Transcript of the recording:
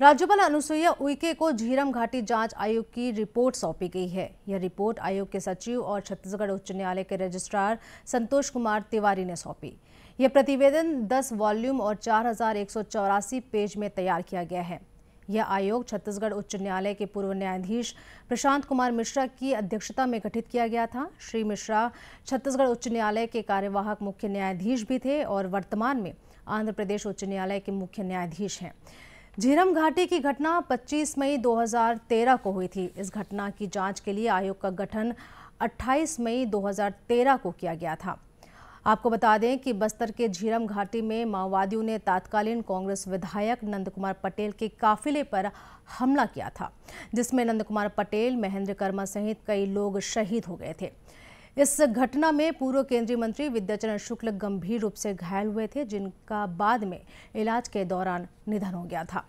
राज्यपाल अनुसुईया उइके को झीरम घाटी जाँच आयोग की रिपोर्ट सौंपी गई है। यह रिपोर्ट आयोग के सचिव और छत्तीसगढ़ उच्च न्यायालय के रजिस्ट्रार संतोष कुमार तिवारी ने सौंपी। यह प्रतिवेदन 10 वॉल्यूम और चार हज़ार एक सौ चौरासी पेज में तैयार किया गया है। यह आयोग छत्तीसगढ़ उच्च न्यायालय के पूर्व न्यायाधीश प्रशांत कुमार मिश्रा की अध्यक्षता में गठित किया गया था। श्री मिश्रा छत्तीसगढ़ उच्च न्यायालय के कार्यवाहक मुख्य न्यायाधीश भी थे और वर्तमान में आंध्र प्रदेश उच्च न्यायालय के मुख्य न्यायाधीश हैं। झीरम घाटी की घटना 25 मई 2013 को हुई थी। इस घटना की जाँच के लिए आयोग का गठन 28 मई 2013 को किया गया था। आपको बता दें कि बस्तर के झीरम घाटी में माओवादियों ने तत्कालीन कांग्रेस विधायक नंद कुमार पटेल के काफिले पर हमला किया था, जिसमें नंद कुमार पटेल, महेंद्र कर्मा सहित कई लोग शहीद हो गए थे। इस घटना में पूर्व केंद्रीय मंत्री विद्याचरण शुक्ल गंभीर रूप से घायल हुए थे, जिनका बाद में इलाज के दौरान निधन हो गया था।